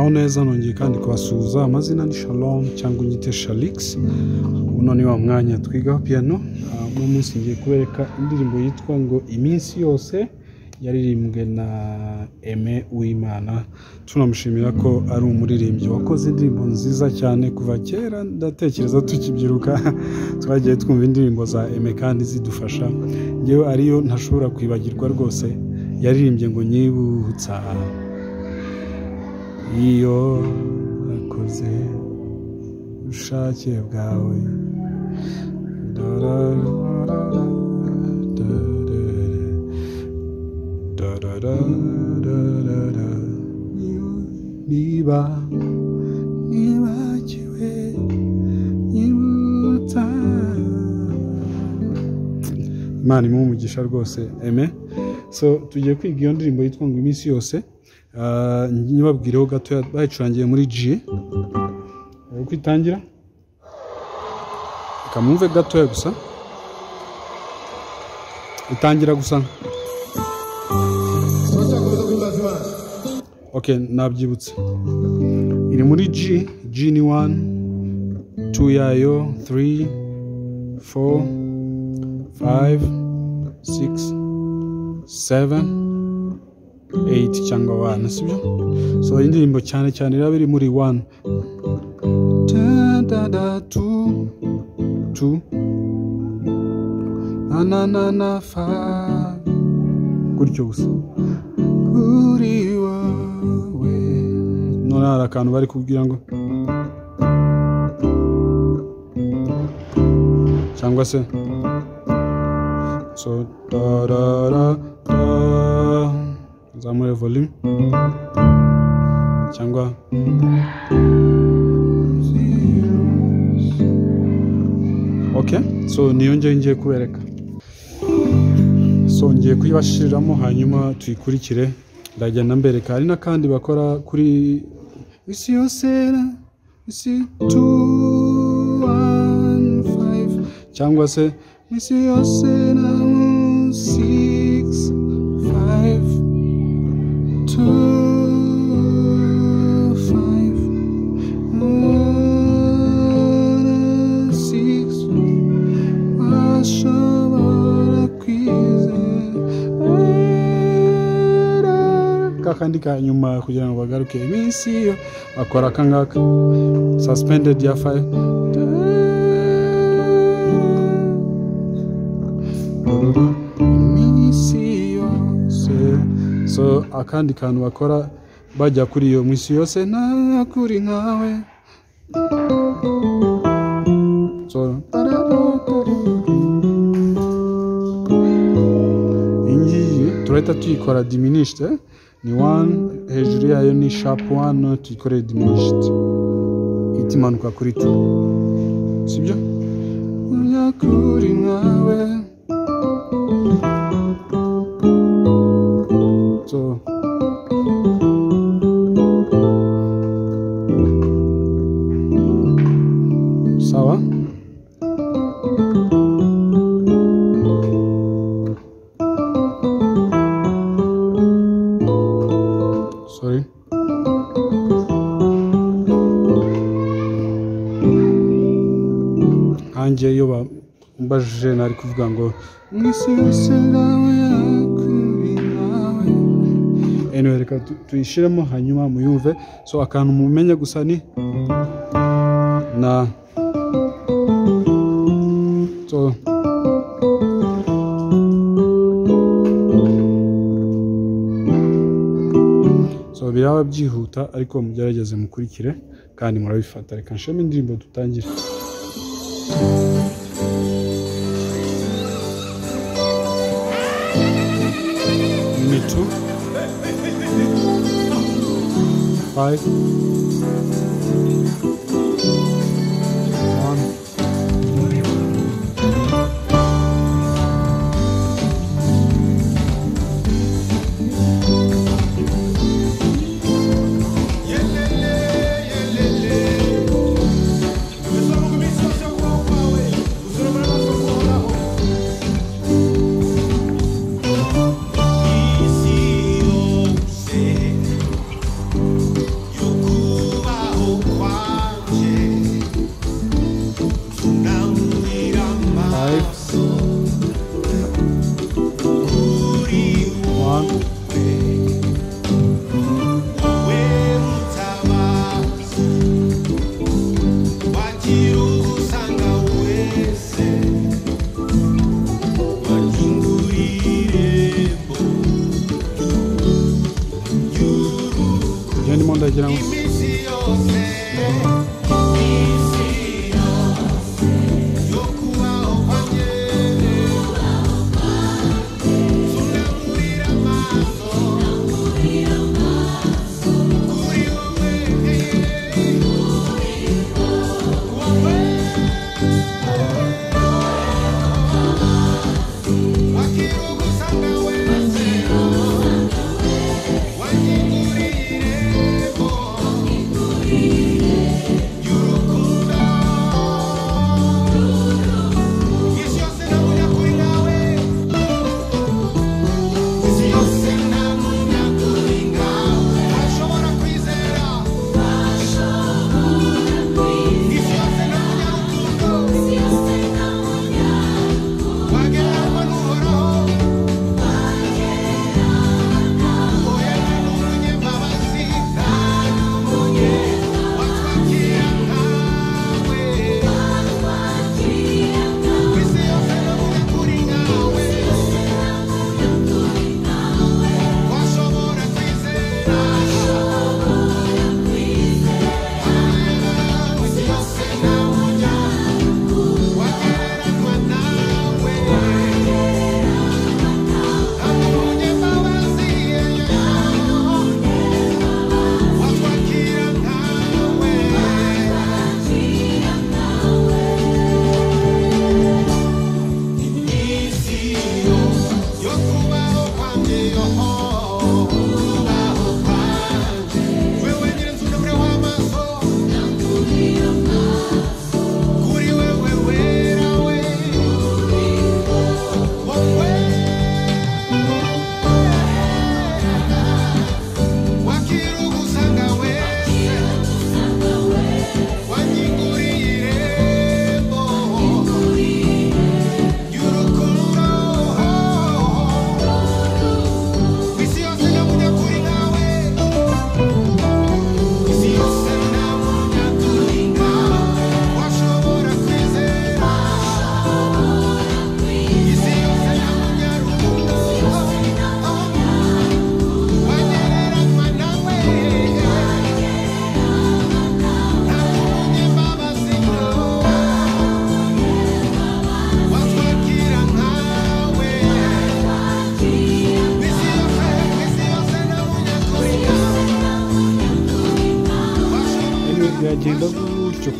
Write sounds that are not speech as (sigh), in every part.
muraho neza nongeye kandi kubasuhuza amazina ni shalom cyangwa unyite shalix. Uno ni wa mwanya twigaho piyano Ah, uno munsi ngiye kubereka indirimbo yitwa ngo iminsi yose yaririmbwe na Aime Uwimana. Tunamushimira ko ari umuririmbyi wakoze indirimbo nziza cyane kuva kera ndatekereza tukibyiruka. (laughs) Twagiye twumva indirimbo za Aime kandi zidufasha. Ngewe ariyo ntashobora kwibagirwa rwose. Yaririmbye ngo nyibutsa. Iyo wakoze ubushake bwawe niba nibagiwe nyibutsa imana imuha umugisha rwose eme so tugiye kwiga iyo ndirimbo yitwa ngo iminsi yose. Nyibabwireho gatoya bayicurangiye muri G uko itangira reka mwumve gatoya gusa itangira gusa ok nabyibutse iri muri G G ni 1 2 yayo 3 4 5 6 7 8 cyangwa 1 sibyo? So iyi ndirimbo cyane cyane iraba iri muri 1 da da da 2 2 na na na na 5 gutyo gusa. Kuri wowe. None hari akantu bari kubwira ngo. Cyangwa se. So da da da da zamure volume. Cyangwa ok so niyo ngiyo ngiye kubereka. So ngiye kuyibashiriramo hanyuma tuyikurikire. Ndagenda mbereka hari n'akandi bakora kuri isi yose isi tu wani fayive cyangwa se isi yose na sigisi kakandi ka nyuma kugira ngo bagaruke iminsi bakora akangaka. Suspended ya fire iminsi yose. So akandi kantu bakora bajya kuri iyo minsi yose nta kuri nkawe. Turahita tuyikora diminished eh? Ni one hejuru yayo ni sharp one tuyikoreye diminished ihita imanuka kuri two. Sibyo? Nyakuri nkawe sorry. Nkanjye iyo bambajije nari kuvuga ngo anyway reka tu- tuyishiremo hanyuma muyumve. So akantu mumenye gusa ni na so biraba byihuta ariko mugerageze mukurikire kandi murabifata. Reka nshemo indirimbo dutangire. Ni two five. Jones.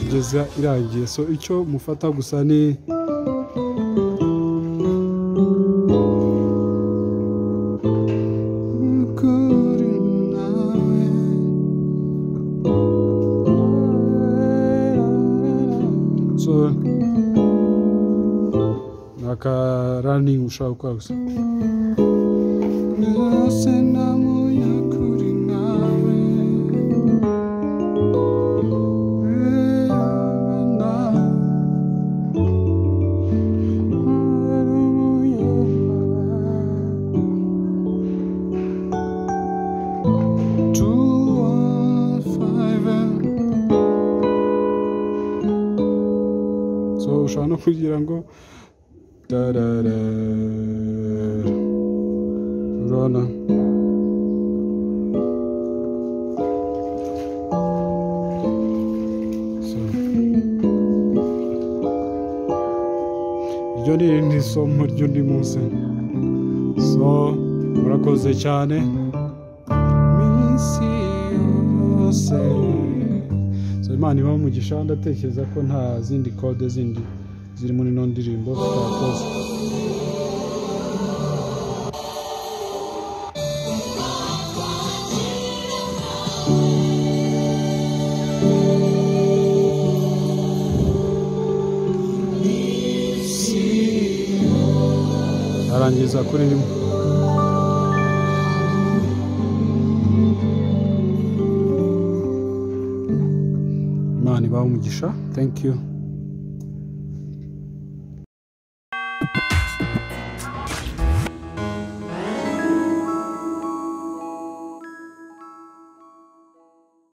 Kugeza irangiye. So icyo mufata gusa ni ni akarani ushobora gukora gusa. Ushobora no kugira ngo urabona iryo ni irindi somo ry'undi munsi. So murakoze cyane. Minsi yose. So imana ibaho umugisha ndatekereza ko nta zindi kode zindi ziri muri ino ndirimbo twakoze arangiza kuri rimwe. Imana ibaho umugisha. Thank you.